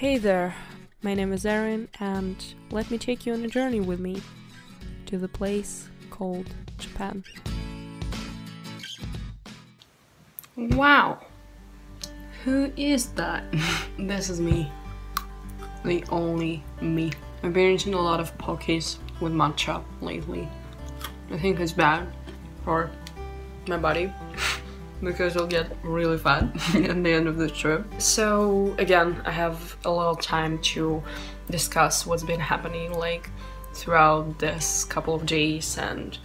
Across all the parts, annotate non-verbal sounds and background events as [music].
Hey there, my name is Erin, and let me take you on a journey with me to the place called Japan. Wow. Who is that? [laughs] this is me. The only me. I've been eating a lot of Pockys with matcha lately. I think it's bad for my body because I'll get really fat [laughs] at the end of the trip. So again, I have a little time to discuss what's been happening like throughout this couple of days and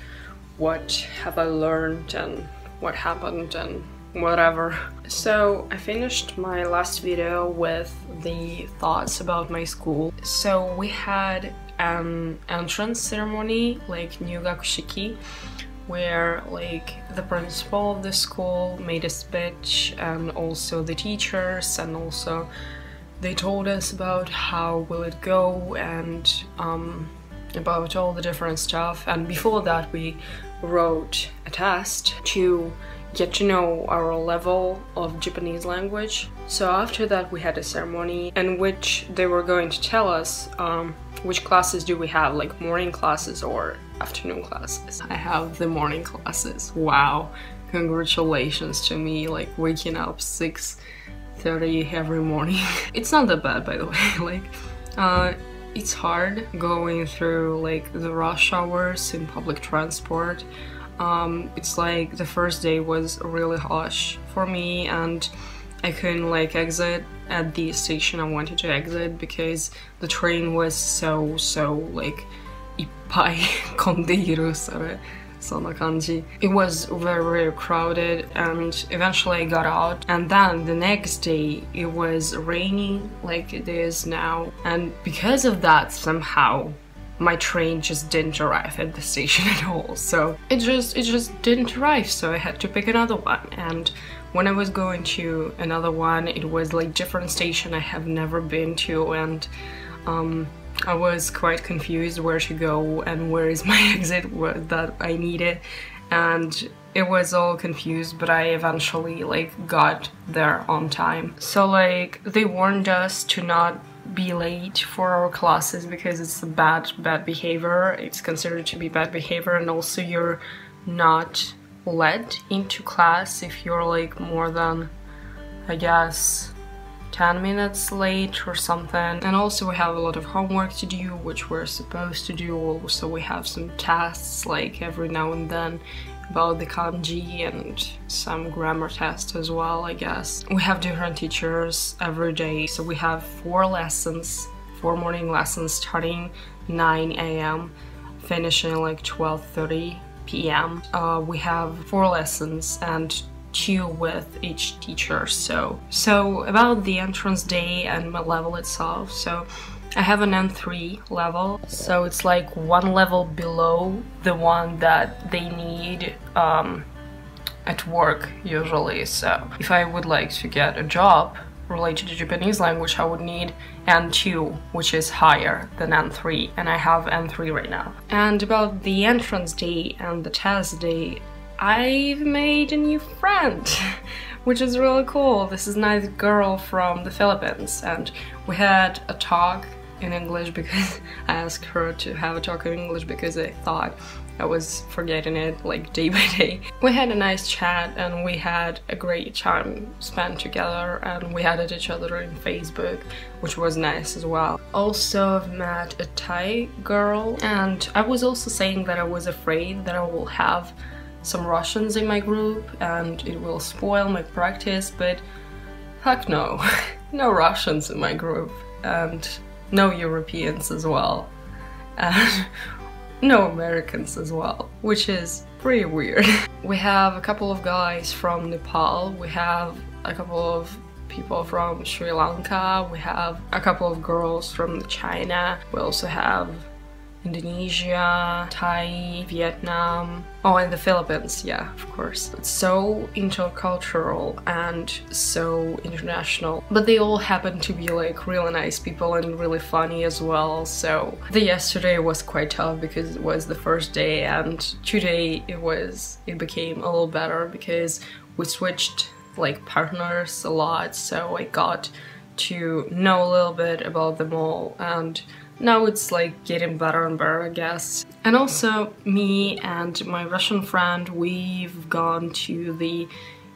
what have I learned and what happened and whatever. So I finished my last video with the thoughts about my school. So we had an entrance ceremony, like Nyugakushiki, where like the principal of the school made a speech and also the teachers and also they told us about how will it go and um, about all the different stuff and before that we wrote a test to get to know our level of Japanese language. So after that we had a ceremony in which they were going to tell us um, which classes do we have, like morning classes or afternoon classes. I have the morning classes. Wow. Congratulations to me, like waking up 6.30 every morning. [laughs] it's not that bad by the [laughs] way, like uh, it's hard going through like the rush hours in public transport um, it's like the first day was really harsh for me and I couldn't like exit at the station I wanted to exit because the train was so so like by Condeiros or It was very, very crowded and eventually I got out. And then the next day it was raining like it is now. And because of that, somehow my train just didn't arrive at the station [laughs] at all. So it just it just didn't arrive, so I had to pick another one. And when I was going to another one, it was like different station I have never been to and um I was quite confused where to go and where is [laughs] my exit that I needed. And it was all confused but I eventually like got there on time. So like they warned us to not be late for our classes because it's a bad bad behavior. It's considered to be bad behavior. And also you're not led into class if you're like more than I guess 10 minutes late or something and also we have a lot of homework to do which we're supposed to do also we have some tests like every now and then about the kanji and some grammar tests as well, I guess. We have different teachers every day, so we have four lessons, four morning lessons starting 9 a.m., finishing like 12.30 p.m. Uh, we have four lessons and two with each teacher, so. So about the entrance day and my level itself, so I have an N3 level, so it's like one level below the one that they need um, at work usually. So if I would like to get a job related to Japanese language, I would need N2, which is higher than N3, and I have N3 right now. And about the entrance day and the test day, I've made a new friend. [laughs] which is really cool. This is a nice girl from the Philippines and we had a talk in English because [laughs] I asked her to have a talk in English because I thought I was forgetting it like day by day. [laughs] We had a nice chat and we had a great time spent together and we added each other in Facebook which was nice as well. Also I've met a Thai girl and I was also saying that I was afraid that I will have some Russians in my group and it will spoil my practice but heck no, [laughs] no Russians in my group and no Europeans as well, and [laughs] no Americans as well, which is pretty weird. [laughs] we have a couple of guys from Nepal, we have a couple of people from Sri Lanka, we have a couple of girls from China, we also have Indonesia, Thai, Vietnam, oh and the Philippines, yeah, of course. It's so intercultural and so international, but they all happen to be like really nice people and really funny as well, so the yesterday was quite tough because it was the first day and today it was, it became a little better because we switched like partners a lot, so I got to know a little bit about them all and now it's like getting better and better I guess. And also me and my Russian friend we've gone to the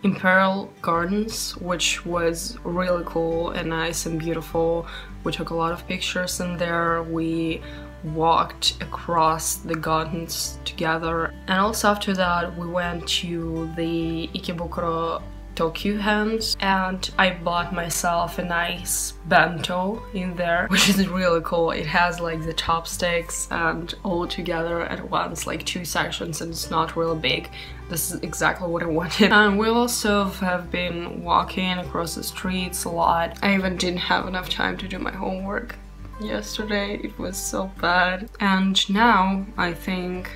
Imperial Gardens which was really cool and nice and beautiful. We took a lot of pictures in there. We walked across the gardens together and also after that we went to the Ikebukuro Tokyu hands and I bought myself a nice bento in there [laughs] which is really cool. It has like the chopsticks and all together at once like two sections and it's not really big. This is exactly what I [laughs] wanted. And we also have been walking across the streets a lot. I even didn't have enough time to do my homework yesterday. It was so bad. And now I think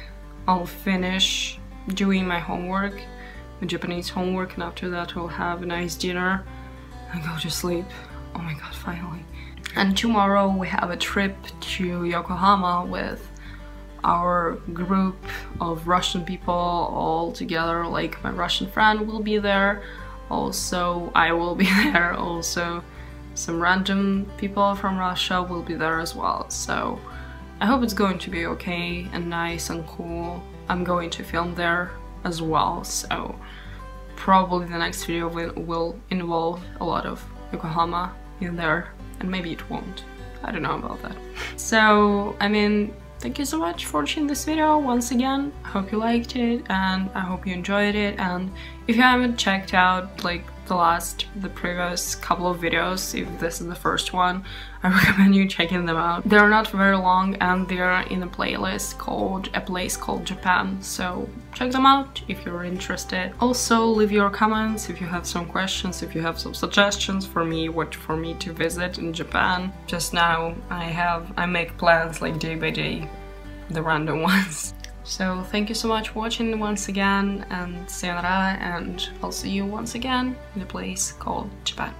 I'll finish doing my homework Japanese homework and after that we'll have a nice dinner and go to sleep. Oh my god, finally. And tomorrow we have a trip to Yokohama with our group of Russian people all together. Like my Russian friend will be there. Also, I will be [laughs] there. Also, some random people from Russia will be there as well. So I hope it's going to be okay and nice and cool. I'm going to film there as well, so probably the next video will, will involve a lot of Yokohama in there, and maybe it won't. I don't know about that. [laughs] So, I mean, thank you so much for watching this video once again. I hope you liked it and I hope you enjoyed it and if you haven't checked out like the last, the previous couple of videos, if this is the first one, I [laughs] recommend you checking them out. They're not very long and they're in a playlist called A Place Called Japan, so check them out if you're interested. Also, leave your comments if you have some questions, if you have some suggestions for me, what for me to visit in Japan. Just now, I have, I make plans like day by day, the random [laughs] ones. So thank you so much for watching once again and sayonara and I'll see you once again in a place called Japan.